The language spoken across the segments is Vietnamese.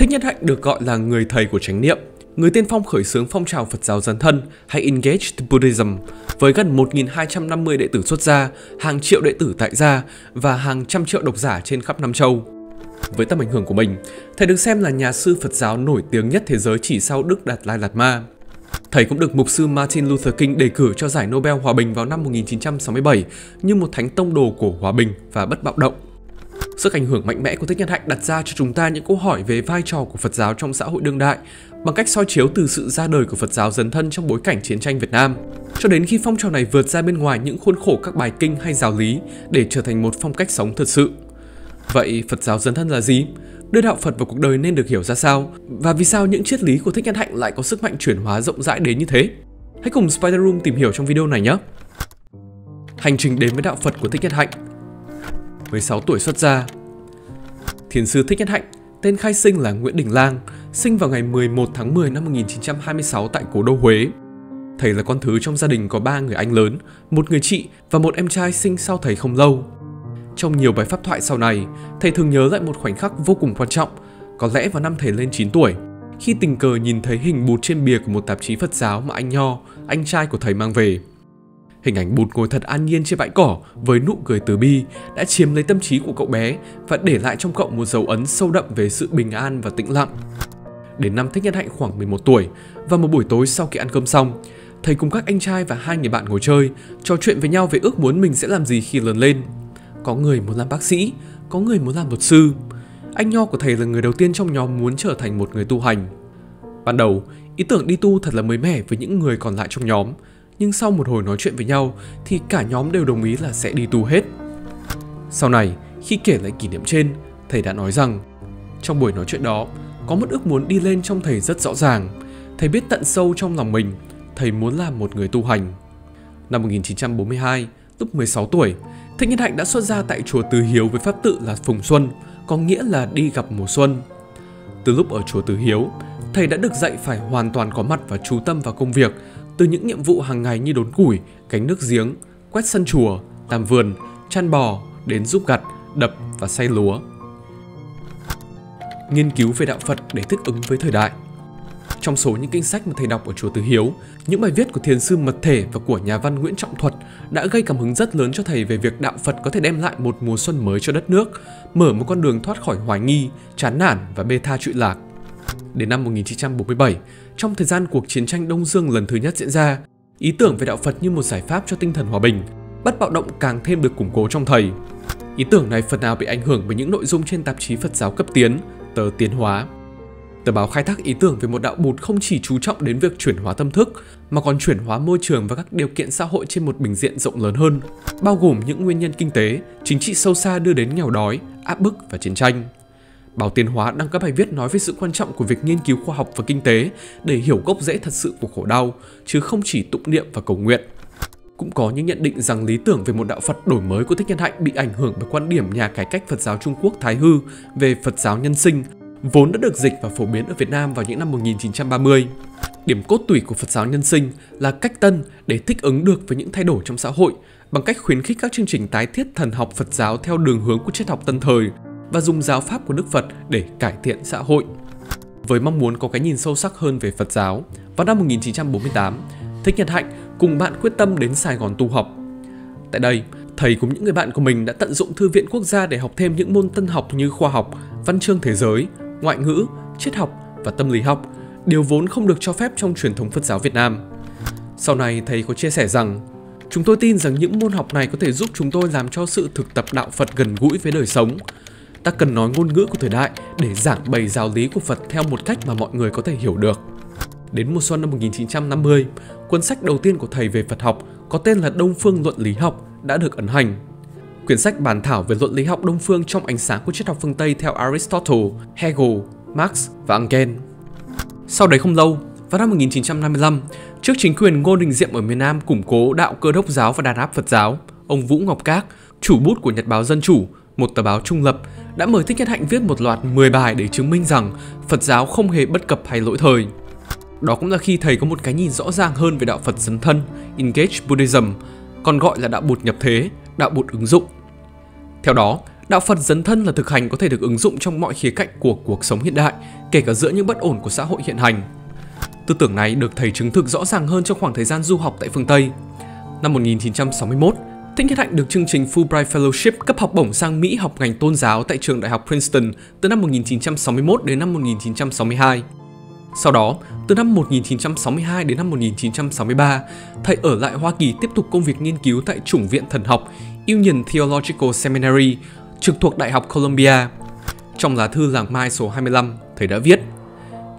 Thích Nhất Hạnh được gọi là người thầy của chánh niệm, người tiên phong khởi xướng phong trào Phật giáo dân thân hay Engaged Buddhism với gần 1.250 đệ tử xuất gia, hàng triệu đệ tử tại gia và hàng trăm triệu độc giả trên khắp Nam Châu. Với tầm ảnh hưởng của mình, thầy được xem là nhà sư Phật giáo nổi tiếng nhất thế giới chỉ sau Đức Đạt Lai Lạt Ma. Thầy cũng được mục sư Martin Luther King đề cử cho giải Nobel Hòa bình vào năm 1967 như một thánh tông đồ của hòa bình và bất bạo động. Sức ảnh hưởng mạnh mẽ của Thích Nhân Hạnh đặt ra cho chúng ta những câu hỏi về vai trò của Phật giáo trong xã hội đương đại, bằng cách soi chiếu từ sự ra đời của Phật giáo dấn thân trong bối cảnh chiến tranh Việt Nam cho đến khi phong trào này vượt ra bên ngoài những khuôn khổ các bài kinh hay giáo lý để trở thành một phong cách sống thật sự. Vậy Phật giáo dấn thân là gì? Đưa đạo Phật vào cuộc đời nên được hiểu ra sao? Và vì sao những triết lý của Thích Nhân Hạnh lại có sức mạnh chuyển hóa rộng rãi đến như thế? Hãy cùng Spider Room tìm hiểu trong video này nhé! Hành trình đến với đạo Phật của Thích Nhất Hạnh 16 tuổi xuất gia Thiền sư Thích Nhất Hạnh, tên khai sinh là Nguyễn Đình Lang, sinh vào ngày 11 tháng 10 năm 1926 tại cố đô Huế. Thầy là con thứ trong gia đình có ba người anh lớn, một người chị và một em trai sinh sau thầy không lâu. Trong nhiều bài pháp thoại sau này, thầy thường nhớ lại một khoảnh khắc vô cùng quan trọng, có lẽ vào năm thầy lên 9 tuổi, khi tình cờ nhìn thấy hình bụt trên bìa của một tạp chí Phật giáo mà anh Nho, anh trai của thầy mang về. Hình ảnh bụt ngồi thật an nhiên trên bãi cỏ với nụ cười từ bi đã chiếm lấy tâm trí của cậu bé và để lại trong cậu một dấu ấn sâu đậm về sự bình an và tĩnh lặng. Đến năm Thích Nhân Hạnh khoảng 11 tuổi và một buổi tối sau khi ăn cơm xong, thầy cùng các anh trai và hai người bạn ngồi chơi, trò chuyện với nhau về ước muốn mình sẽ làm gì khi lớn lên. Có người muốn làm bác sĩ, có người muốn làm luật sư. Anh Nho của thầy là người đầu tiên trong nhóm muốn trở thành một người tu hành. Ban đầu, ý tưởng đi tu thật là mới mẻ với những người còn lại trong nhóm, nhưng sau một hồi nói chuyện với nhau thì cả nhóm đều đồng ý là sẽ đi tu hết. Sau này, khi kể lại kỷ niệm trên, thầy đã nói rằng trong buổi nói chuyện đó, có một ước muốn đi lên trong thầy rất rõ ràng. Thầy biết tận sâu trong lòng mình, thầy muốn làm một người tu hành. Năm 1942, lúc 16 tuổi, Thích Nhân Hạnh đã xuất gia tại chùa Từ Hiếu với pháp tự là Phùng Xuân, có nghĩa là đi gặp mùa xuân. Từ lúc ở chùa Từ Hiếu, thầy đã được dạy phải hoàn toàn có mặt và chú tâm vào công việc, từ những nhiệm vụ hàng ngày như đốn củi, cánh nước giếng, quét sân chùa, làm vườn, chăn bò, đến giúp gặt, đập và xay lúa. Nghiên cứu về đạo Phật để thích ứng với thời đại trong số những kinh sách mà thầy đọc ở chùa Từ Hiếu, những bài viết của thiền sư Mật Thể và của nhà văn Nguyễn Trọng Thuật đã gây cảm hứng rất lớn cho thầy về việc đạo Phật có thể đem lại một mùa xuân mới cho đất nước, mở một con đường thoát khỏi hoài nghi, chán nản và bê tha trụy lạc. Đến năm 1947, trong thời gian cuộc chiến tranh Đông Dương lần thứ nhất diễn ra, ý tưởng về đạo Phật như một giải pháp cho tinh thần hòa bình, bất bạo động càng thêm được củng cố trong thầy. Ý tưởng này phần nào bị ảnh hưởng bởi những nội dung trên tạp chí Phật giáo cấp tiến, tờ Tiến Hóa. Tờ báo khai thác ý tưởng về một đạo bụt không chỉ chú trọng đến việc chuyển hóa tâm thức, mà còn chuyển hóa môi trường và các điều kiện xã hội trên một bình diện rộng lớn hơn, bao gồm những nguyên nhân kinh tế, chính trị sâu xa đưa đến nghèo đói, áp bức và chiến tranh. Báo Tiến Hóa đăng các bài viết nói về sự quan trọng của việc nghiên cứu khoa học và kinh tế để hiểu gốc rễ thật sự của khổ đau, chứ không chỉ tụng niệm và cầu nguyện. Cũng có những nhận định rằng lý tưởng về một đạo Phật đổi mới của Thích Nhân Hạnh bị ảnh hưởng bởi quan điểm nhà cải cách Phật giáo Trung Quốc Thái Hư về Phật giáo nhân sinh vốn đã được dịch và phổ biến ở Việt Nam vào những năm 1930. Điểm cốt tủy của Phật giáo nhân sinh là cách tân để thích ứng được với những thay đổi trong xã hội bằng cách khuyến khích các chương trình tái thiết thần học Phật giáo theo đường hướng của triết học tân thời và dùng giáo pháp của Đức Phật để cải thiện xã hội. Với mong muốn có cái nhìn sâu sắc hơn về Phật giáo, vào năm 1948, Thích Nhật Hạnh cùng bạn quyết tâm đến Sài Gòn tu học. Tại đây, thầy cùng những người bạn của mình đã tận dụng thư viện quốc gia để học thêm những môn tân học như khoa học, văn chương thế giới, ngoại ngữ, triết học và tâm lý học, điều vốn không được cho phép trong truyền thống Phật giáo Việt Nam. Sau này thầy có chia sẻ rằng, chúng tôi tin rằng những môn học này có thể giúp chúng tôi làm cho sự thực tập đạo Phật gần gũi với đời sống. Ta cần nói ngôn ngữ của thời đại để giảng bày giáo lý của Phật theo một cách mà mọi người có thể hiểu được. Đến mùa xuân năm 1950, cuốn sách đầu tiên của thầy về Phật học có tên là Đông Phương Luận Lý Học đã được ấn hành quyển sách bàn thảo về luận lý học Đông phương trong ánh sáng của triết học phương Tây theo Aristotle, Hegel, Marx và Engel. Sau đấy không lâu, vào năm 1955, trước chính quyền Ngô Đình Diệm ở miền Nam củng cố đạo cơ đốc giáo và đàn áp Phật giáo, ông Vũ Ngọc Các, chủ bút của Nhật báo Dân Chủ, một tờ báo trung lập, đã mời Thích Nhất Hạnh viết một loạt 10 bài để chứng minh rằng Phật giáo không hề bất cập hay lỗi thời. Đó cũng là khi thầy có một cái nhìn rõ ràng hơn về đạo Phật dấn thân, Engage Buddhism, còn gọi là đạo bụt nhập thế, đạo bụt ứng dụng. Theo đó, đạo Phật dấn thân là thực hành có thể được ứng dụng trong mọi khía cạnh của cuộc sống hiện đại, kể cả giữa những bất ổn của xã hội hiện hành. Tư tưởng này được thầy chứng thực rõ ràng hơn trong khoảng thời gian du học tại phương Tây. Năm 1961, Thích Nhất Hạnh được chương trình Fulbright Fellowship cấp học bổng sang Mỹ học ngành tôn giáo tại trường đại học Princeton từ năm 1961 đến năm 1962. Sau đó, từ năm 1962 đến năm 1963, thầy ở lại Hoa Kỳ tiếp tục công việc nghiên cứu tại chủng viện thần học Union Theological Seminary trực thuộc Đại học Columbia. Trong lá thư làng Mai số 25, thầy đã viết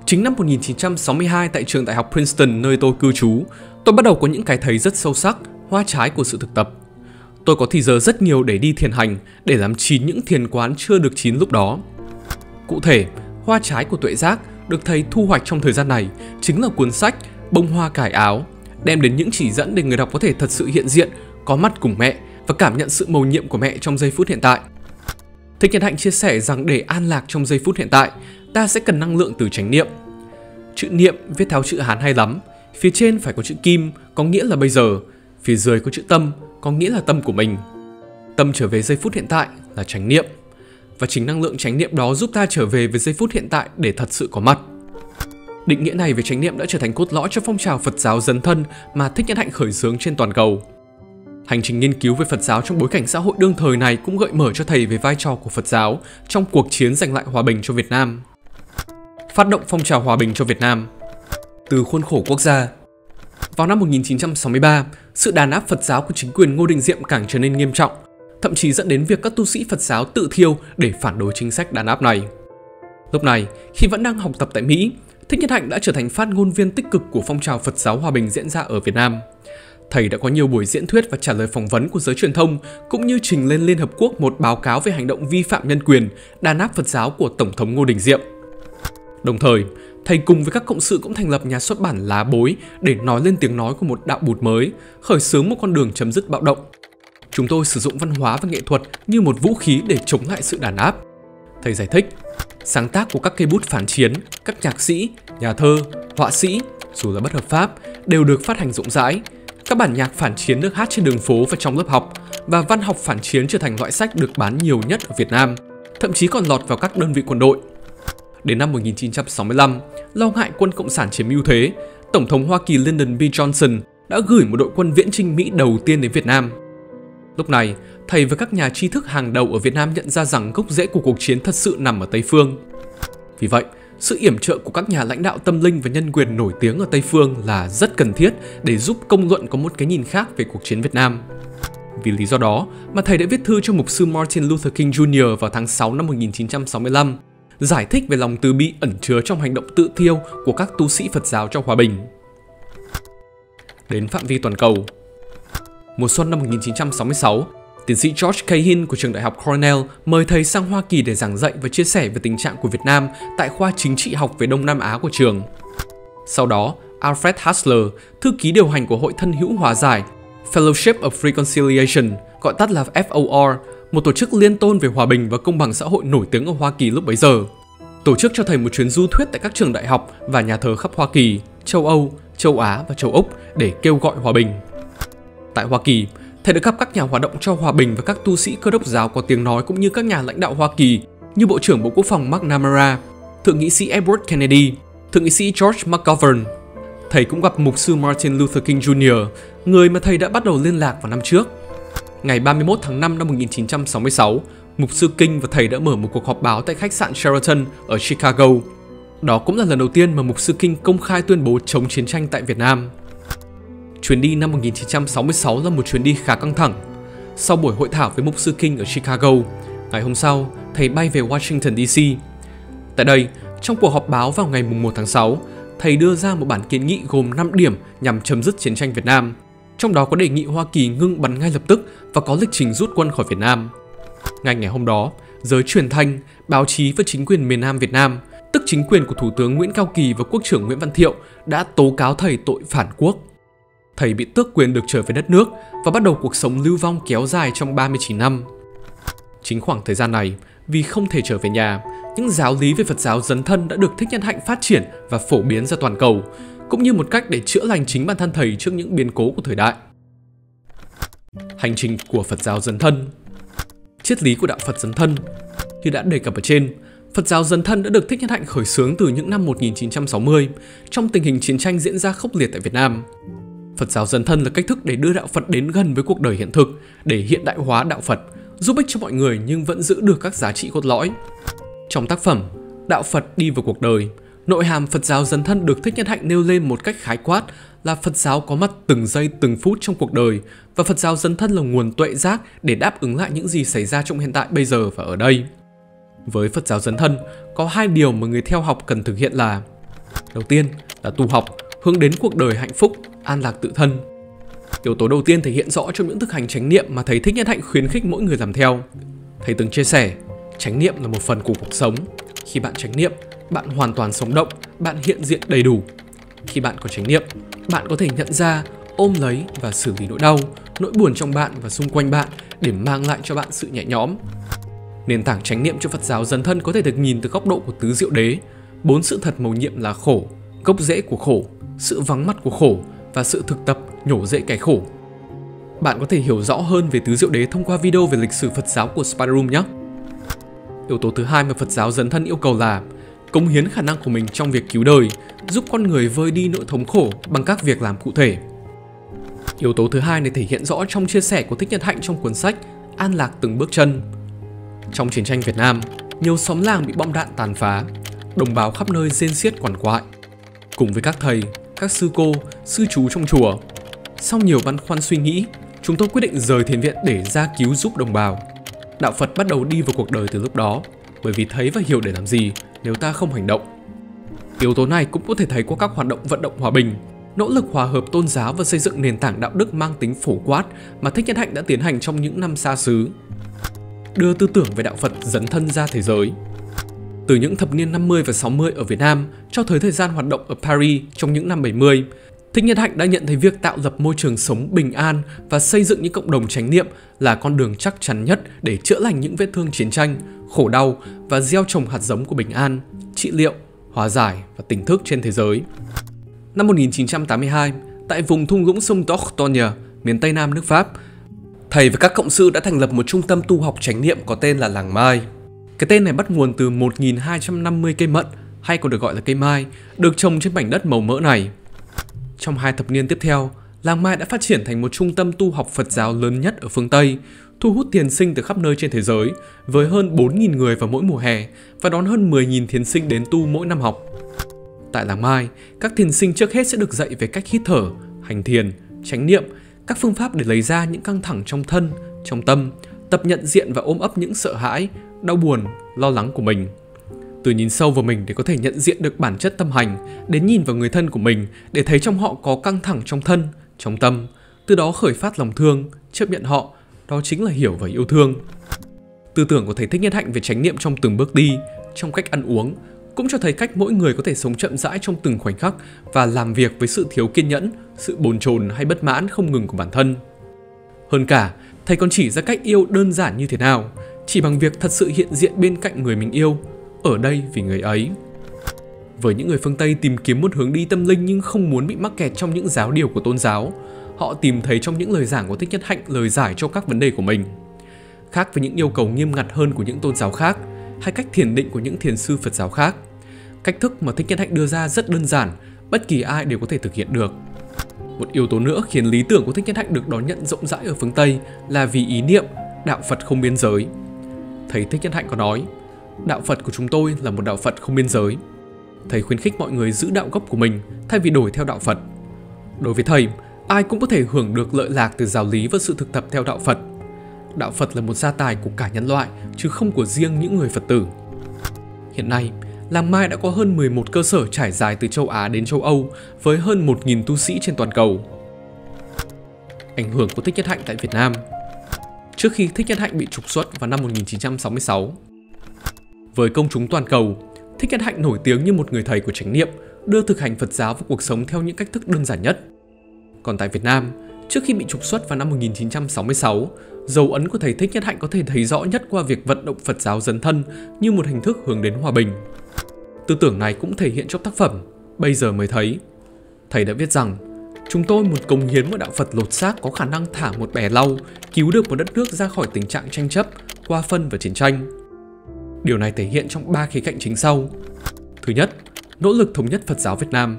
Chính năm 1962 tại trường đại học Princeton nơi tôi cư trú, tôi bắt đầu có những cái thấy rất sâu sắc, hoa trái của sự thực tập. Tôi có thì giờ rất nhiều để đi thiền hành, để làm chín những thiền quán chưa được chín lúc đó. Cụ thể, hoa trái của tuệ giác được thầy thu hoạch trong thời gian này chính là cuốn sách Bông hoa cải áo, đem đến những chỉ dẫn để người đọc có thể thật sự hiện diện, có mắt cùng mẹ và cảm nhận sự mầu nhiệm của mẹ trong giây phút hiện tại. Thích Nhật Hạnh chia sẻ rằng để an lạc trong giây phút hiện tại, ta sẽ cần năng lượng từ chánh niệm. Chữ niệm viết theo chữ Hán hay lắm, phía trên phải có chữ kim, có nghĩa là bây giờ, phía dưới có chữ tâm, có nghĩa là tâm của mình. Tâm trở về giây phút hiện tại là chánh niệm và chính năng lượng chánh niệm đó giúp ta trở về với giây phút hiện tại để thật sự có mặt. Định nghĩa này về chánh niệm đã trở thành cốt lõi cho phong trào Phật giáo dấn thân mà Thích Nhất Hạnh khởi xướng trên toàn cầu. Hành trình nghiên cứu về Phật giáo trong bối cảnh xã hội đương thời này cũng gợi mở cho thầy về vai trò của Phật giáo trong cuộc chiến giành lại hòa bình cho Việt Nam. Phát động phong trào hòa bình cho Việt Nam Từ khuôn khổ quốc gia vào năm 1963, sự đàn áp Phật giáo của chính quyền Ngô Đình Diệm càng trở nên nghiêm trọng thậm chí dẫn đến việc các tu sĩ Phật giáo tự thiêu để phản đối chính sách đàn áp này. Lúc này, khi vẫn đang học tập tại Mỹ, Thích Nhất Hạnh đã trở thành phát ngôn viên tích cực của phong trào Phật giáo hòa bình diễn ra ở Việt Nam. Thầy đã có nhiều buổi diễn thuyết và trả lời phỏng vấn của giới truyền thông, cũng như trình lên Liên Hợp Quốc một báo cáo về hành động vi phạm nhân quyền, đàn áp Phật giáo của Tổng thống Ngô Đình Diệm. Đồng thời, thầy cùng với các cộng sự cũng thành lập nhà xuất bản Lá Bối để nói lên tiếng nói của một đạo bụt mới, khởi xướng một con đường chấm dứt bạo động Chúng tôi sử dụng văn hóa và nghệ thuật như một vũ khí để chống lại sự đàn áp. Thầy giải thích, sáng tác của các cây bút phản chiến, các nhạc sĩ, nhà thơ, họa sĩ, dù là bất hợp pháp, đều được phát hành rộng rãi. Các bản nhạc phản chiến được hát trên đường phố và trong lớp học, và văn học phản chiến trở thành loại sách được bán nhiều nhất ở Việt Nam, thậm chí còn lọt vào các đơn vị quân đội. Đến năm 1965, lo ngại quân Cộng sản chiếm ưu thế, Tổng thống Hoa Kỳ Lyndon B. Johnson đã gửi một đội quân viễn trinh Mỹ đầu tiên đến Việt Nam. Lúc này, thầy và các nhà tri thức hàng đầu ở Việt Nam nhận ra rằng gốc rễ của cuộc chiến thật sự nằm ở Tây Phương. Vì vậy, sự yểm trợ của các nhà lãnh đạo tâm linh và nhân quyền nổi tiếng ở Tây Phương là rất cần thiết để giúp công luận có một cái nhìn khác về cuộc chiến Việt Nam. Vì lý do đó mà thầy đã viết thư cho mục sư Martin Luther King Jr. vào tháng 6 năm 1965, giải thích về lòng từ bi ẩn chứa trong hành động tự thiêu của các tu sĩ Phật giáo cho hòa bình. Đến phạm vi toàn cầu, Mùa xuân năm 1966, tiến sĩ George Cahin của trường đại học Cornell mời thầy sang Hoa Kỳ để giảng dạy và chia sẻ về tình trạng của Việt Nam tại khoa chính trị học về Đông Nam Á của trường. Sau đó, Alfred Hassler, thư ký điều hành của Hội Thân hữu Hòa giải, Fellowship of Reconciliation, gọi tắt là FOR, một tổ chức liên tôn về hòa bình và công bằng xã hội nổi tiếng ở Hoa Kỳ lúc bấy giờ. Tổ chức cho thầy một chuyến du thuyết tại các trường đại học và nhà thờ khắp Hoa Kỳ, châu Âu, châu Á và châu Úc để kêu gọi hòa bình. Tại Hoa Kỳ, thầy được gặp các nhà hoạt động cho hòa bình và các tu sĩ cơ đốc giáo có tiếng nói cũng như các nhà lãnh đạo Hoa Kỳ như Bộ trưởng Bộ Quốc phòng McNamara, Thượng nghị sĩ Edward Kennedy, Thượng nghị sĩ George McGovern. Thầy cũng gặp mục sư Martin Luther King Jr., người mà thầy đã bắt đầu liên lạc vào năm trước. Ngày 31 tháng 5 năm 1966, mục sư Kinh và thầy đã mở một cuộc họp báo tại khách sạn Sheraton ở Chicago. Đó cũng là lần đầu tiên mà mục sư Kinh công khai tuyên bố chống chiến tranh tại Việt Nam. Chuyến đi năm 1966 là một chuyến đi khá căng thẳng. Sau buổi hội thảo với mục sư Kinh ở Chicago, ngày hôm sau, thầy bay về Washington DC. Tại đây, trong cuộc họp báo vào ngày 1 tháng 6, thầy đưa ra một bản kiến nghị gồm 5 điểm nhằm chấm dứt chiến tranh Việt Nam. Trong đó có đề nghị Hoa Kỳ ngưng bắn ngay lập tức và có lịch trình rút quân khỏi Việt Nam. Ngay ngày hôm đó, giới truyền thanh, báo chí và chính quyền miền Nam Việt Nam, tức chính quyền của Thủ tướng Nguyễn Cao Kỳ và Quốc trưởng Nguyễn Văn Thiệu đã tố cáo thầy tội phản quốc thầy bị tước quyền được trở về đất nước và bắt đầu cuộc sống lưu vong kéo dài trong 39 năm. Chính khoảng thời gian này, vì không thể trở về nhà, những giáo lý về Phật giáo dấn thân đã được Thích Nhân Hạnh phát triển và phổ biến ra toàn cầu, cũng như một cách để chữa lành chính bản thân thầy trước những biến cố của thời đại. Hành trình của Phật giáo dấn thân Triết lý của đạo Phật dấn thân Như đã đề cập ở trên, Phật giáo dấn thân đã được Thích Nhất Hạnh khởi xướng từ những năm 1960 trong tình hình chiến tranh diễn ra khốc liệt tại Việt Nam. Phật giáo dấn thân là cách thức để đưa đạo Phật đến gần với cuộc đời hiện thực, để hiện đại hóa đạo Phật, giúp ích cho mọi người nhưng vẫn giữ được các giá trị cốt lõi. Trong tác phẩm Đạo Phật đi vào cuộc đời, nội hàm Phật giáo dấn thân được Thích Nhất Hạnh nêu lên một cách khái quát là Phật giáo có mặt từng giây từng phút trong cuộc đời và Phật giáo dấn thân là nguồn tuệ giác để đáp ứng lại những gì xảy ra trong hiện tại bây giờ và ở đây. Với Phật giáo dấn thân, có hai điều mà người theo học cần thực hiện là Đầu tiên là tu học, hướng đến cuộc đời hạnh phúc, an lạc tự thân. Yếu tố đầu tiên thể hiện rõ trong những thực hành chánh niệm mà thầy Thích Nhất Hạnh khuyến khích mỗi người làm theo. Thầy từng chia sẻ, chánh niệm là một phần của cuộc sống. Khi bạn chánh niệm, bạn hoàn toàn sống động, bạn hiện diện đầy đủ. Khi bạn có chánh niệm, bạn có thể nhận ra, ôm lấy và xử lý nỗi đau, nỗi buồn trong bạn và xung quanh bạn để mang lại cho bạn sự nhẹ nhõm. Nền tảng chánh niệm cho Phật giáo dần thân có thể được nhìn từ góc độ của tứ diệu đế, bốn sự thật mầu nhiệm là khổ, gốc rễ của khổ, sự vắng mặt của khổ và sự thực tập nhổ rễ cái khổ. Bạn có thể hiểu rõ hơn về tứ diệu đế thông qua video về lịch sử Phật giáo của Spider Room nhé. Yếu tố thứ hai mà Phật giáo dấn thân yêu cầu là cống hiến khả năng của mình trong việc cứu đời, giúp con người vơi đi nỗi thống khổ bằng các việc làm cụ thể. Yếu tố thứ hai này thể hiện rõ trong chia sẻ của Thích Nhật Hạnh trong cuốn sách An lạc từng bước chân. Trong chiến tranh Việt Nam, nhiều xóm làng bị bom đạn tàn phá, đồng bào khắp nơi rên xiết quằn quại. Cùng với các thầy, các sư cô, sư chú trong chùa, sau nhiều băn khoăn suy nghĩ, chúng tôi quyết định rời thiền viện để ra cứu giúp đồng bào. Đạo Phật bắt đầu đi vào cuộc đời từ lúc đó, bởi vì thấy và hiểu để làm gì nếu ta không hành động. Yếu tố này cũng có thể thấy qua các hoạt động vận động hòa bình, nỗ lực hòa hợp tôn giáo và xây dựng nền tảng đạo đức mang tính phổ quát mà Thích Nhất Hạnh đã tiến hành trong những năm xa xứ. Đưa tư tưởng về đạo Phật dấn thân ra thế giới. Từ những thập niên 50 và 60 ở Việt Nam cho tới thời gian hoạt động ở Paris trong những năm 70, Thích Nhất Hạnh đã nhận thấy việc tạo lập môi trường sống bình an và xây dựng những cộng đồng chánh niệm là con đường chắc chắn nhất để chữa lành những vết thương chiến tranh, khổ đau và gieo trồng hạt giống của bình an, trị liệu, hòa giải và tỉnh thức trên thế giới. Năm 1982, tại vùng thung lũng sông Dordogne, miền Tây Nam nước Pháp, thầy và các cộng sự đã thành lập một trung tâm tu học chánh niệm có tên là Làng Mai. Cái tên này bắt nguồn từ 1.250 cây mận, hay còn được gọi là cây mai, được trồng trên mảnh đất màu mỡ này. Trong hai thập niên tiếp theo, Làng Mai đã phát triển thành một trung tâm tu học Phật giáo lớn nhất ở phương Tây, thu hút thiền sinh từ khắp nơi trên thế giới, với hơn 4.000 người vào mỗi mùa hè và đón hơn 10.000 thiền sinh đến tu mỗi năm học. Tại Làng Mai, các thiền sinh trước hết sẽ được dạy về cách hít thở, hành thiền, chánh niệm, các phương pháp để lấy ra những căng thẳng trong thân, trong tâm, tập nhận diện và ôm ấp những sợ hãi, đau buồn, lo lắng của mình. Từ nhìn sâu vào mình để có thể nhận diện được bản chất tâm hành, đến nhìn vào người thân của mình để thấy trong họ có căng thẳng trong thân, trong tâm, từ đó khởi phát lòng thương, chấp nhận họ, đó chính là hiểu và yêu thương. Tư tưởng của thầy Thích Nhất Hạnh về chánh niệm trong từng bước đi, trong cách ăn uống, cũng cho thấy cách mỗi người có thể sống chậm rãi trong từng khoảnh khắc và làm việc với sự thiếu kiên nhẫn, sự bồn chồn hay bất mãn không ngừng của bản thân. Hơn cả, thầy còn chỉ ra cách yêu đơn giản như thế nào, chỉ bằng việc thật sự hiện diện bên cạnh người mình yêu, ở đây vì người ấy. Với những người phương Tây tìm kiếm một hướng đi tâm linh nhưng không muốn bị mắc kẹt trong những giáo điều của tôn giáo, họ tìm thấy trong những lời giảng của Thích Nhất Hạnh lời giải cho các vấn đề của mình. Khác với những yêu cầu nghiêm ngặt hơn của những tôn giáo khác, hay cách thiền định của những thiền sư Phật giáo khác. Cách thức mà Thích Nhất Hạnh đưa ra rất đơn giản, bất kỳ ai đều có thể thực hiện được. Một yếu tố nữa khiến lý tưởng của Thích Nhất Hạnh được đón nhận rộng rãi ở phương Tây là vì ý niệm đạo Phật không biên giới. Thầy Thích Nhất Hạnh có nói, đạo Phật của chúng tôi là một đạo Phật không biên giới. Thầy khuyến khích mọi người giữ đạo gốc của mình thay vì đổi theo đạo Phật. Đối với thầy, ai cũng có thể hưởng được lợi lạc từ giáo lý và sự thực tập theo đạo Phật – đạo Phật là một gia tài của cả nhân loại, chứ không của riêng những người Phật tử. Hiện nay, làng Mai đã có hơn 11 cơ sở trải dài từ châu Á đến châu Âu với hơn 1.000 tu sĩ trên toàn cầu. Ảnh hưởng của Thích Nhất Hạnh tại Việt Nam Trước khi Thích Nhất Hạnh bị trục xuất vào năm 1966, với công chúng toàn cầu, Thích Nhất Hạnh nổi tiếng như một người thầy của chánh niệm, đưa thực hành Phật giáo vào cuộc sống theo những cách thức đơn giản nhất. Còn tại Việt Nam, trước khi bị trục xuất vào năm 1966, dấu ấn của thầy Thích Nhất Hạnh có thể thấy rõ nhất qua việc vận động Phật giáo dấn thân như một hình thức hướng đến hòa bình. Tư tưởng này cũng thể hiện trong tác phẩm Bây giờ mới thấy. Thầy đã viết rằng, chúng tôi một công hiến một đạo Phật lột xác có khả năng thả một bè lau, cứu được một đất nước ra khỏi tình trạng tranh chấp, qua phân và chiến tranh. Điều này thể hiện trong ba khía cạnh chính sau. Thứ nhất, nỗ lực thống nhất Phật giáo Việt Nam.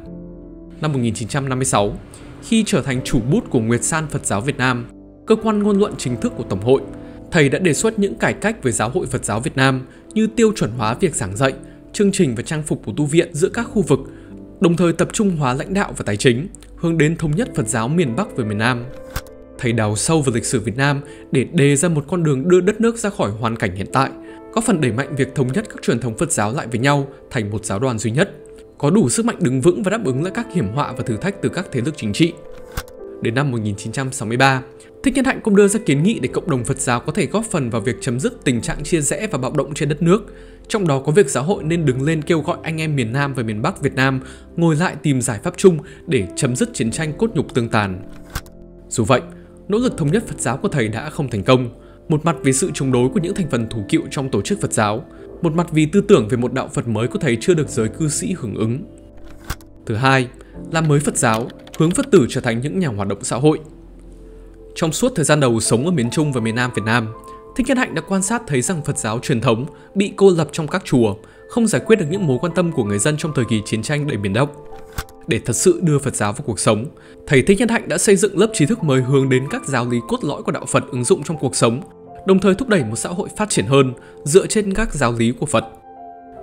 Năm 1956, khi trở thành chủ bút của Nguyệt San Phật giáo Việt Nam, cơ quan ngôn luận chính thức của Tổng hội, thầy đã đề xuất những cải cách với Giáo hội Phật giáo Việt Nam như tiêu chuẩn hóa việc giảng dạy, chương trình và trang phục của tu viện giữa các khu vực, đồng thời tập trung hóa lãnh đạo và tài chính, hướng đến thống nhất Phật giáo miền Bắc với miền Nam. Thầy đào sâu vào lịch sử Việt Nam để đề ra một con đường đưa đất nước ra khỏi hoàn cảnh hiện tại, có phần đẩy mạnh việc thống nhất các truyền thống Phật giáo lại với nhau thành một giáo đoàn duy nhất, có đủ sức mạnh đứng vững và đáp ứng lại các hiểm họa và thử thách từ các thế lực chính trị. Đến năm 1963, Thích Nhân Hạnh cũng đưa ra kiến nghị để cộng đồng Phật giáo có thể góp phần vào việc chấm dứt tình trạng chia rẽ và bạo động trên đất nước, trong đó có việc giáo hội nên đứng lên kêu gọi anh em miền Nam và miền Bắc Việt Nam ngồi lại tìm giải pháp chung để chấm dứt chiến tranh cốt nhục tương tàn. Dù vậy, nỗ lực thống nhất Phật giáo của thầy đã không thành công, một mặt vì sự chống đối của những thành phần thủ cựu trong tổ chức Phật giáo, một mặt vì tư tưởng về một đạo Phật mới có thể chưa được giới cư sĩ hưởng ứng. Thứ hai, làm mới Phật giáo, hướng Phật tử trở thành những nhà hoạt động xã hội. Trong suốt thời gian đầu sống ở miền Trung và miền Nam Việt Nam, Thích Nhân Hạnh đã quan sát thấy rằng Phật giáo truyền thống bị cô lập trong các chùa, không giải quyết được những mối quan tâm của người dân trong thời kỳ chiến tranh đầy biển Đông. Để thật sự đưa Phật giáo vào cuộc sống, thầy Thích Nhân Hạnh đã xây dựng lớp trí thức mới hướng đến các giáo lý cốt lõi của đạo Phật ứng dụng trong cuộc sống, đồng thời thúc đẩy một xã hội phát triển hơn dựa trên các giáo lý của Phật.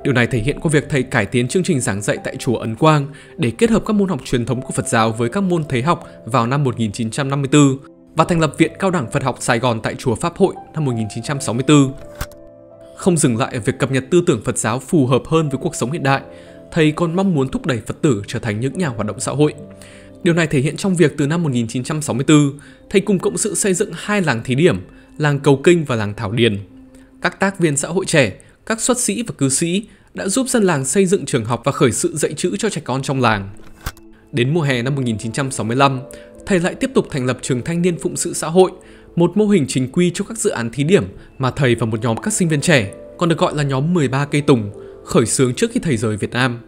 Điều này thể hiện qua việc thầy cải tiến chương trình giảng dạy tại chùa Ấn Quang để kết hợp các môn học truyền thống của Phật giáo với các môn thế học vào năm 1954 và thành lập Viện Cao đẳng Phật học Sài Gòn tại chùa Pháp Hội năm 1964. Không dừng lại ở việc cập nhật tư tưởng Phật giáo phù hợp hơn với cuộc sống hiện đại, thầy còn mong muốn thúc đẩy Phật tử trở thành những nhà hoạt động xã hội. Điều này thể hiện trong việc từ năm 1964, thầy cùng cộng sự xây dựng hai làng thí điểm, làng Cầu Kinh và làng Thảo Điền. Các tác viên xã hội trẻ, các xuất sĩ và cư sĩ đã giúp dân làng xây dựng trường học và khởi sự dạy chữ cho trẻ con trong làng. Đến mùa hè năm 1965, thầy lại tiếp tục thành lập trường thanh niên phụng sự xã hội, một mô hình chính quy cho các dự án thí điểm mà thầy và một nhóm các sinh viên trẻ, còn được gọi là nhóm 13 cây tùng, khởi xướng trước khi thầy rời Việt Nam.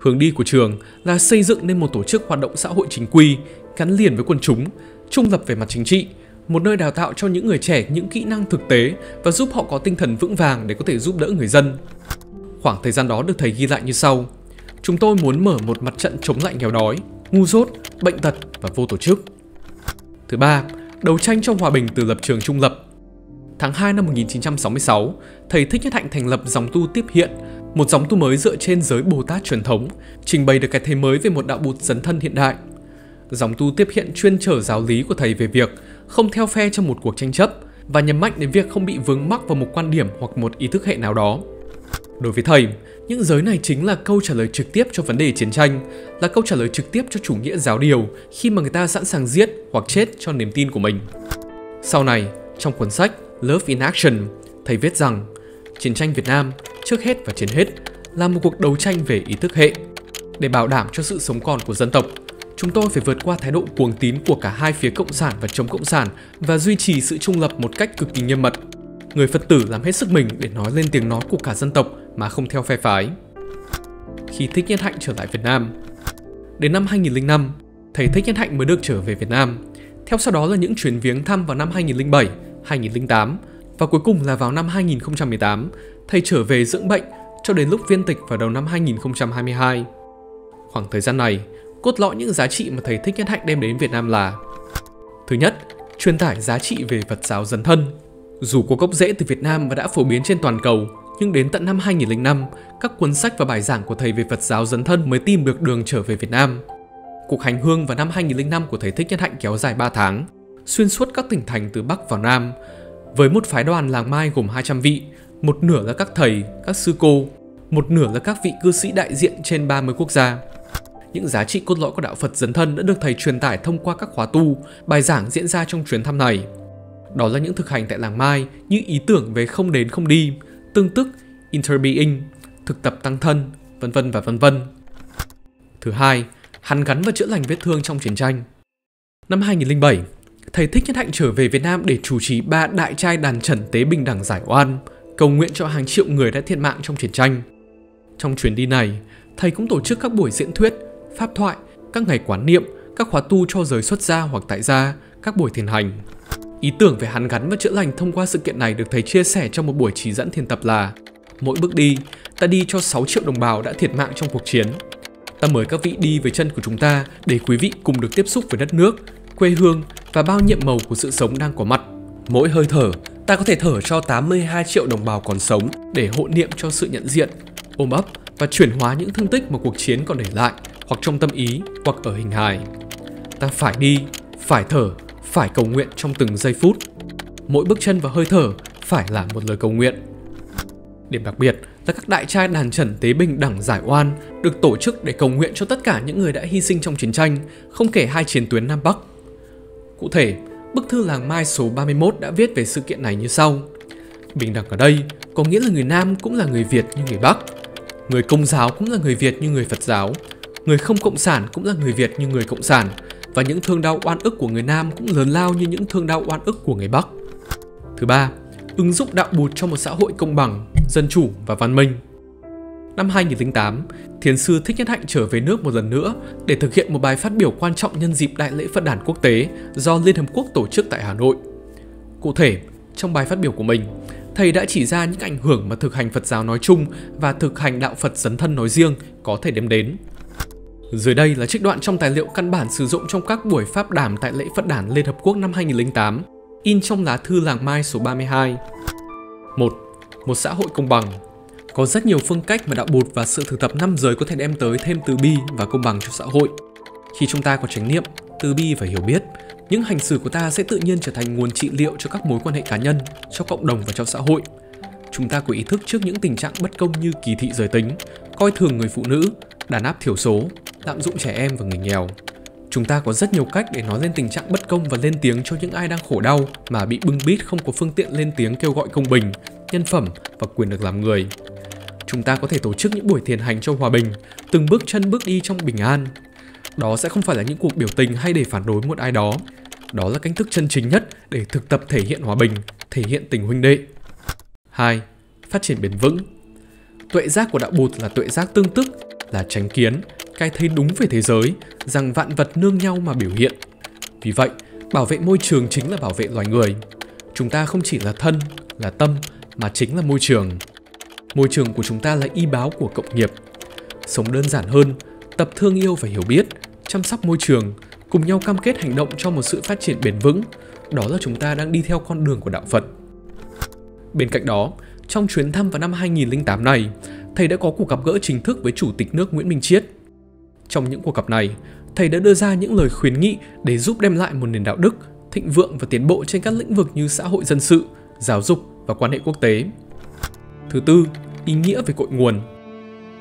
Hướng đi của trường là xây dựng nên một tổ chức hoạt động xã hội chính quy, gắn liền với quần chúng, trung lập về mặt chính trị, một nơi đào tạo cho những người trẻ những kỹ năng thực tế và giúp họ có tinh thần vững vàng để có thể giúp đỡ người dân. Khoảng thời gian đó được thầy ghi lại như sau. Chúng tôi muốn mở một mặt trận chống lại nghèo đói, ngu dốt, bệnh tật và vô tổ chức. Thứ ba, đấu tranh trong hòa bình từ lập trường trung lập. Tháng 2 năm 1966, thầy Thích Nhất Hạnh thành lập dòng tu tiếp hiện, một dòng tu mới dựa trên giới Bồ Tát truyền thống, trình bày được cái thế mới về một đạo bụt dấn thân hiện đại. Dòng tu tiếp hiện chuyên trở giáo lý của thầy về việc không theo phe trong một cuộc tranh chấp và nhấn mạnh đến việc không bị vướng mắc vào một quan điểm hoặc một ý thức hệ nào đó. Đối với thầy, những giới này chính là câu trả lời trực tiếp cho vấn đề chiến tranh, là câu trả lời trực tiếp cho chủ nghĩa giáo điều khi mà người ta sẵn sàng giết hoặc chết cho niềm tin của mình. Sau này, trong cuốn sách Love in Action, thầy viết rằng chiến tranh Việt Nam trước hết và trên hết là một cuộc đấu tranh về ý thức hệ. Để bảo đảm cho sự sống còn của dân tộc, chúng tôi phải vượt qua thái độ cuồng tín của cả hai phía cộng sản và chống cộng sản và duy trì sự trung lập một cách cực kỳ nghiêm mật. Người Phật tử làm hết sức mình để nói lên tiếng nói của cả dân tộc mà không theo phe phái. Khi Thích Nhất Hạnh trở lại Việt Nam, đến năm 2005, thầy Thích Nhất Hạnh mới được trở về Việt Nam. Theo sau đó là những chuyến viếng thăm vào năm 2007, 2008 và cuối cùng là vào năm 2018, thầy trở về dưỡng bệnh cho đến lúc viên tịch vào đầu năm 2022. Khoảng thời gian này, cốt lõi những giá trị mà thầy Thích Nhất Hạnh đem đến Việt Nam là Thứ nhất, truyền tải giá trị về Phật giáo dân thân. Dù có gốc rễ từ Việt Nam và đã phổ biến trên toàn cầu, nhưng đến tận năm 2005, các cuốn sách và bài giảng của thầy về Phật giáo dấn thân mới tìm được đường trở về Việt Nam. Cuộc hành hương vào năm 2005 của thầy Thích Nhất Hạnh kéo dài 3 tháng, xuyên suốt các tỉnh thành từ Bắc vào Nam, với một phái đoàn làng Mai gồm 200 vị, một nửa là các thầy, các sư cô, một nửa là các vị cư sĩ đại diện trên 30 quốc gia. Những giá trị cốt lõi của đạo Phật dấn thân đã được thầy truyền tải thông qua các khóa tu, bài giảng diễn ra trong chuyến thăm này. Đó là những thực hành tại làng Mai như ý tưởng về không đến không đi, tương tức, interbeing, thực tập tăng thân, vân vân và vân vân. Thứ hai, hắn gắn và chữa lành vết thương trong chiến tranh. Năm 2007, thầy Thích Nhất Hạnh trở về Việt Nam để chủ trì ba đại trai đàn trần tế bình đẳng giải oan, cầu nguyện cho hàng triệu người đã thiệt mạng trong chiến tranh. Trong chuyến đi này, thầy cũng tổ chức các buổi diễn thuyết, pháp thoại, các ngày quán niệm, các khóa tu cho giới xuất gia hoặc tại gia, các buổi thiền hành. Ý tưởng về hàn gắn và chữa lành thông qua sự kiện này được thầy chia sẻ trong một buổi chỉ dẫn thiền tập là Mỗi bước đi, ta đi cho 6 triệu đồng bào đã thiệt mạng trong cuộc chiến. Ta mời các vị đi với chân của chúng ta để quý vị cùng được tiếp xúc với đất nước, quê hương và bao nhiệm màu của sự sống đang có mặt. Mỗi hơi thở, ta có thể thở cho 82 triệu đồng bào còn sống để hộ niệm cho sự nhận diện, ôm ấp và chuyển hóa những thương tích mà cuộc chiến còn để lại hoặc trong tâm ý hoặc ở hình hài. Ta phải đi, phải thở, phải cầu nguyện trong từng giây phút. Mỗi bước chân và hơi thở phải là một lời cầu nguyện. Điểm đặc biệt là các đại trai đàn trần tế bình đẳng giải oan được tổ chức để cầu nguyện cho tất cả những người đã hy sinh trong chiến tranh, không kể hai chiến tuyến Nam Bắc. Cụ thể, bức thư làng Mai số 31 đã viết về sự kiện này như sau. Bình đẳng ở đây có nghĩa là người Nam cũng là người Việt như người Bắc, người Công giáo cũng là người Việt như người Phật giáo, người không cộng sản cũng là người Việt như người cộng sản và những thương đau oan ức của người Nam cũng lớn lao như những thương đau oan ức của người Bắc. Thứ ba, ứng dụng đạo bụt cho một xã hội công bằng, dân chủ và văn minh. Năm 2008, Thiền sư Thích Nhất Hạnh trở về nước một lần nữa để thực hiện một bài phát biểu quan trọng nhân dịp Đại lễ Phật đản quốc tế do Liên Hợp Quốc tổ chức tại Hà Nội. Cụ thể, trong bài phát biểu của mình, thầy đã chỉ ra những ảnh hưởng mà thực hành Phật giáo nói chung và thực hành đạo Phật dấn thân nói riêng có thể đem đến. Dưới đây là trích đoạn trong tài liệu căn bản sử dụng trong các buổi pháp đàm tại lễ Phật đản Liên Hợp Quốc năm 2008, in trong lá thư làng Mai số 32. 1. Một xã hội công bằng Có rất nhiều phương cách mà đạo bụt và sự thực tập năm giới có thể đem tới thêm từ bi và công bằng cho xã hội. Khi chúng ta có chánh niệm, từ bi và hiểu biết, những hành xử của ta sẽ tự nhiên trở thành nguồn trị liệu cho các mối quan hệ cá nhân, cho cộng đồng và cho xã hội. Chúng ta có ý thức trước những tình trạng bất công như kỳ thị giới tính, coi thường người phụ nữ, đàn áp thiểu số, lạm dụng trẻ em và người nghèo. Chúng ta có rất nhiều cách để nói lên tình trạng bất công và lên tiếng cho những ai đang khổ đau mà bị bưng bít không có phương tiện lên tiếng kêu gọi công bình, nhân phẩm và quyền được làm người. Chúng ta có thể tổ chức những buổi thiền hành cho hòa bình, từng bước chân bước đi trong bình an. Đó sẽ không phải là những cuộc biểu tình hay để phản đối một ai đó. Đó là cách thức chân chính nhất để thực tập thể hiện hòa bình, thể hiện tình huynh đệ. 2. Phát triển bền vững Tuệ giác của đạo Bụt là tuệ giác tương tức, là tránh kiến, cái thấy đúng về thế giới, rằng vạn vật nương nhau mà biểu hiện. Vì vậy, bảo vệ môi trường chính là bảo vệ loài người. Chúng ta không chỉ là thân, là tâm, mà chính là môi trường. Môi trường của chúng ta là y báo của cộng nghiệp. Sống đơn giản hơn, tập thương yêu và hiểu biết, chăm sóc môi trường, cùng nhau cam kết hành động cho một sự phát triển bền vững, đó là chúng ta đang đi theo con đường của đạo Phật. Bên cạnh đó, trong chuyến thăm vào năm 2008 này, thầy đã có cuộc gặp gỡ chính thức với Chủ tịch nước Nguyễn Minh Chiết. Trong những cuộc gặp này, thầy đã đưa ra những lời khuyến nghị để giúp đem lại một nền đạo đức, thịnh vượng và tiến bộ trên các lĩnh vực như xã hội dân sự, giáo dục và quan hệ quốc tế. Thứ tư, ý nghĩa về cội nguồn.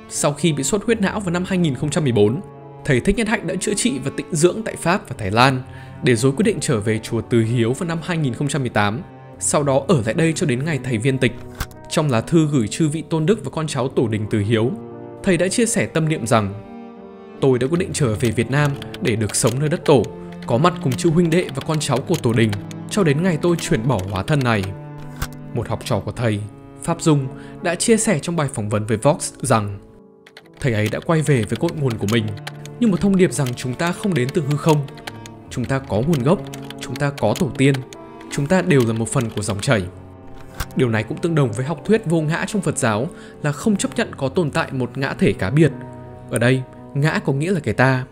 Sau khi bị xuất huyết não vào năm 2014, thầy Thích Nhất Hạnh đã chữa trị và tịnh dưỡng tại Pháp và Thái Lan, để rồi quyết định trở về chùa Từ Hiếu vào năm 2018, sau đó ở lại đây cho đến ngày thầy viên tịch. Trong lá thư gửi chư vị tôn đức và con cháu tổ đình Từ Hiếu, thầy đã chia sẻ tâm niệm rằng tôi đã quyết định trở về Việt Nam để được sống nơi đất tổ, có mặt cùng chư huynh đệ và con cháu của tổ đình cho đến ngày tôi chuyển bỏ hóa thân này. Một học trò của thầy, Pháp Dung, đã chia sẻ trong bài phỏng vấn với Vox rằng thầy ấy đã quay về với cội nguồn của mình, như một thông điệp rằng chúng ta không đến từ hư không. Chúng ta có nguồn gốc, chúng ta có tổ tiên, chúng ta đều là một phần của dòng chảy. Điều này cũng tương đồng với học thuyết vô ngã trong Phật giáo là không chấp nhận có tồn tại một ngã thể cá biệt. Ở đây, ngã có nghĩa là cái ta.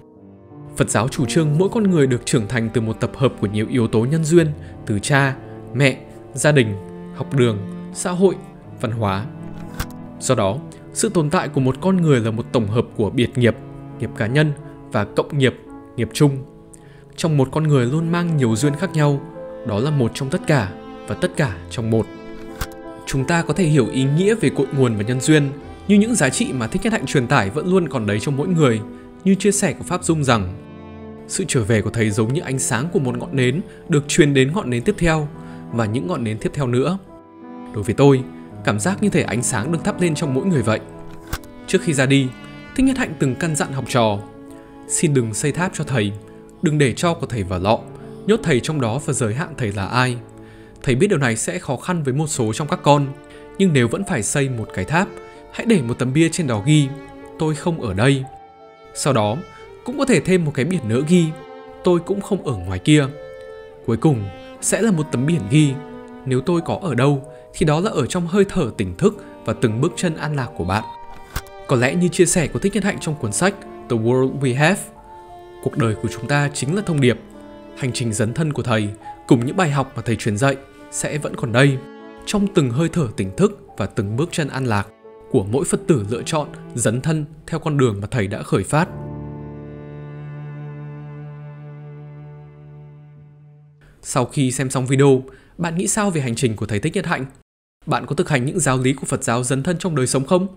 Phật giáo chủ trương mỗi con người được trưởng thành từ một tập hợp của nhiều yếu tố nhân duyên, từ cha, mẹ, gia đình, học đường, xã hội, văn hóa. Do đó, sự tồn tại của một con người là một tổng hợp của biệt nghiệp, nghiệp cá nhân và cộng nghiệp, nghiệp chung. Trong một con người luôn mang nhiều duyên khác nhau, đó là một trong tất cả và tất cả trong một. Chúng ta có thể hiểu ý nghĩa về cội nguồn và nhân duyên như những giá trị mà Thích Nhất Hạnh truyền tải vẫn luôn còn đấy trong mỗi người, như chia sẻ của Pháp Dung rằng sự trở về của thầy giống như ánh sáng của một ngọn nến được truyền đến ngọn nến tiếp theo và những ngọn nến tiếp theo nữa. Đối với tôi, cảm giác như thể ánh sáng được thắp lên trong mỗi người vậy. Trước khi ra đi, Thích Nhất Hạnh từng căn dặn học trò Xin đừng xây tháp cho thầy, đừng để cho của thầy vào lọ, nhốt thầy trong đó và giới hạn thầy là ai. Thầy biết điều này sẽ khó khăn với một số trong các con, nhưng nếu vẫn phải xây một cái tháp, hãy để một tấm bia trên đó ghi tôi không ở đây. Sau đó, cũng có thể thêm một cái biển nữa ghi tôi cũng không ở ngoài kia. Cuối cùng, sẽ là một tấm biển ghi nếu tôi có ở đâu thì đó là ở trong hơi thở tỉnh thức và từng bước chân an lạc của bạn. Có lẽ như chia sẻ của Thích nhân Hạnh trong cuốn sách The World We Have, cuộc đời của chúng ta chính là thông điệp. Hành trình dấn thân của thầy cùng những bài học mà thầy truyền dạy sẽ vẫn còn đây, trong từng hơi thở tỉnh thức và từng bước chân an lạc của mỗi Phật tử lựa chọn dấn thân theo con đường mà thầy đã khởi phát. Sau khi xem xong video, bạn nghĩ sao về hành trình của thầy Thích Nhất Hạnh? Bạn có thực hành những giáo lý của Phật giáo dấn thân trong đời sống không?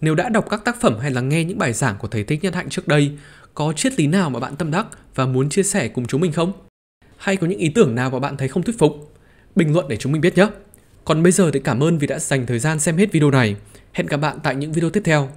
Nếu đã đọc các tác phẩm hay là nghe những bài giảng của thầy Thích Nhất Hạnh trước đây, có triết lý nào mà bạn tâm đắc và muốn chia sẻ cùng chúng mình không? Hay có những ý tưởng nào mà bạn thấy không thuyết phục? Bình luận để chúng mình biết nhé. Còn bây giờ thì cảm ơn vì đã dành thời gian xem hết video này. Hẹn gặp bạn tại những video tiếp theo.